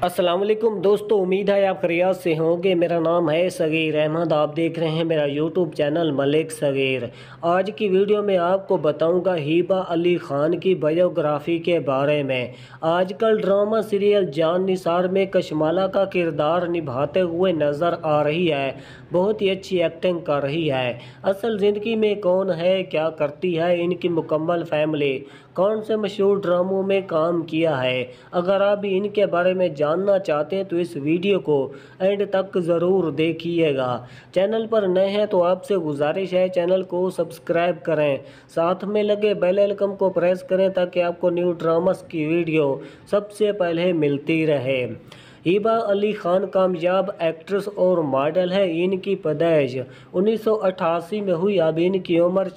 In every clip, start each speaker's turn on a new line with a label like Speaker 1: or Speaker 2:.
Speaker 1: वालेकुम दोस्तों, उम्मीद है आप खरियात से होंगे। मेरा नाम है सगीर अहमद, आप देख रहे हैं मेरा यूट्यूब चैनल मलिक सगीर। आज की वीडियो में आपको बताऊँगा हीबा अली ख़ान की बायोग्राफ़ी के बारे में। आजकल ड्रामा सीरियल जान निसार में कशमाला का किरदार निभाते हुए नज़र आ रही है। बहुत ही अच्छी एक्टिंग कर रही है। असल ज़िंदगी में कौन है, क्या करती है, इनकी मुकम्मल फैमिली कौन से मशहूर ड्रामों में काम किया है? अगर आप इनके बारे में जानना चाहते हैं तो इस वीडियो को एंड तक ज़रूर देखिएगा। चैनल पर नए हैं तो आपसे गुजारिश है, चैनल को सब्सक्राइब करें। साथ में लगे बेल आइकन को प्रेस करें, ताकि आपको न्यू ड्रामास की वीडियो सबसे पहले मिलती रहे। हिबा अली ख़ान कामयाब एक्ट्रेस और मॉडल है, इनकी पैदाइश 1988 में हुई, अब इनकी उम्र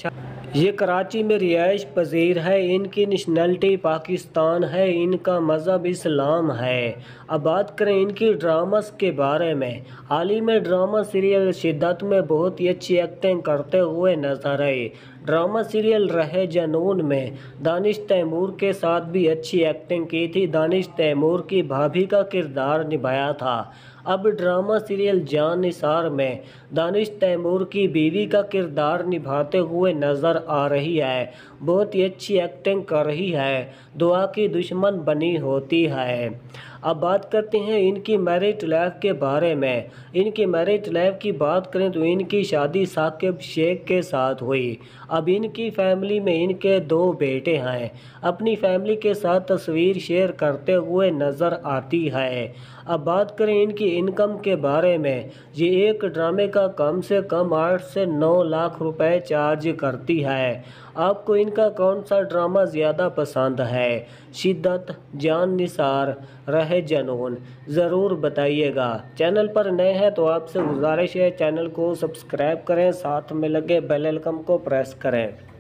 Speaker 1: ये कराची में रिहाइश पजीर है, इनकी नेशनलिटी पाकिस्तान है, इनका मज़हब इस्लाम है। अब बात करें इनकी ड्रामास के बारे में। हाल ही में ड्रामा सीरियल शिद्दत में बहुत ही अच्छी एक्टिंग करते हुए नज़र आए ड्रामा सीरियल रहे जनून में। दानिश तैमूर के साथ भी अच्छी एक्टिंग की थी। दानिश तैमूर की भाभी का किरदार निभाया था। अब ड्रामा सीरियल जान निसार में। दानिश तैमूर की बीवी का किरदार निभाते हुए नज़र आ रही है। बहुत ही अच्छी एक्टिंग कर रही है। दुआ की दुश्मन बनी होती है। अब बात करते हैं इनकी मैरिज लाइफ के बारे में। इनकी मैरिज लाइफ की बात करें तो इनकी शादी साकिब शेख के साथ हुई। अब इनकी फैमिली में इनके दो बेटे हैं। अपनी फैमिली के साथ तस्वीर शेयर करते हुए नज़र आती है। अब बात करें इनकी इनकम के बारे में। ये एक ड्रामे का कम से कम आठ से नौ लाख रुपए चार्ज करती है। आपको इनका कौन सा ड्रामा ज़्यादा पसंद है? शिद्दत, जान निसार, रहे जनून ज़रूर बताइएगा। चैनल पर नए हैं तो आपसे गुजारिश है चैनल को सब्सक्राइब करें, साथ में लगे बेल आइकन को प्रेस करें।